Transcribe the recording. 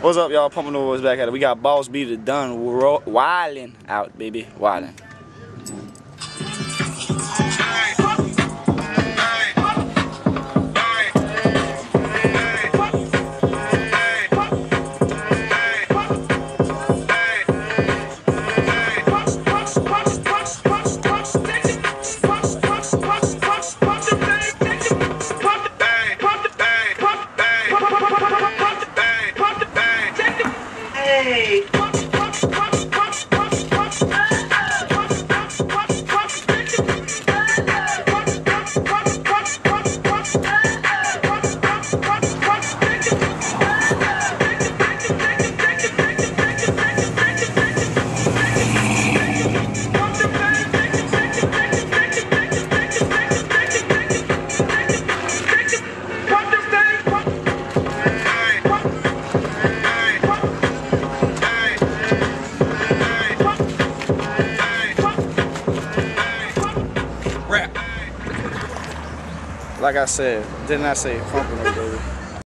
What's up, y'all? Pompano Boyz back at it. We got Boss B the Done wildin' out, baby. Wildin'. Rap. Like I said, didn't I say Pompano, baby?